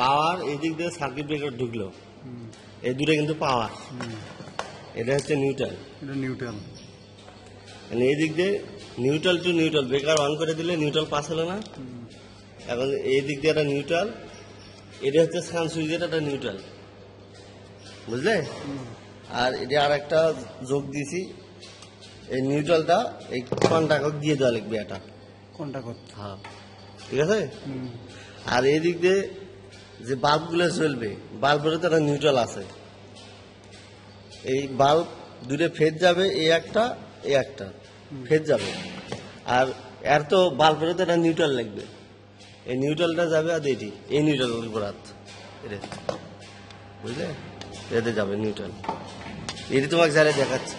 পাওয়ার এই দিক দিয়ে সার্কিট ব্রেকার ঢুকলো। এই দুটো কিন্তু পাওয়ার এটা হচ্ছে নিউট্রাল এটা নিউট্রাল মানে এই দিক দিয়ে neutral to neutral breaker on করে দিলে নিউট্রাল পাস হলো না। এখন এই দিক দিয়ে একটা নিউট্রাল এটা হচ্ছে সান সুইচ এটা একটা নিউট্রাল বুঝলে? আর এটা আর একটা যোগ দিয়েছি এই নিউট্রালটা এই কন্টাক্ট দিয়ে দেওয়া লিখবে এটা। কোনটা করতে হ্যাঁ। ঠিক আছে? আর এই দিক দিয়ে যে বাল্বগুলো চলবে বাল্বের তো একটা নিউট্রাল আছে। এই বাল্ব দুটো ফেদ যাবে এই একটা এই একটা ফেদ যাবে। আর এর তো বাল্বের তো একটা নিউট্রাল লাগবে। এই নিউট্রালটা যাবে আর এটি, এই নিউট্রাল উপর হাত। এটা, বুঝলে? এতে যাবে নিউট্রাল এটি তোমাকে যারা দেখাচ্ছে।